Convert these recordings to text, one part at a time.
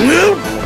Nope!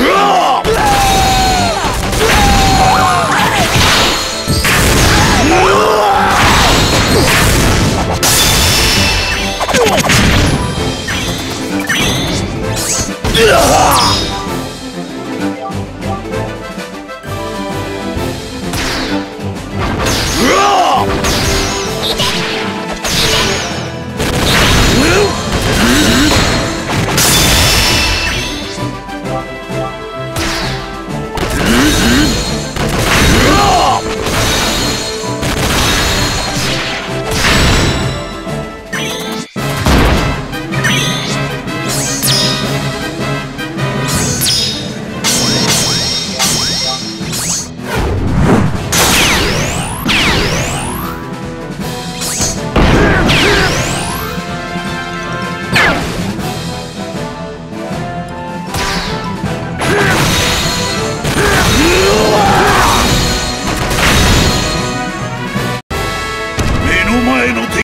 Roar!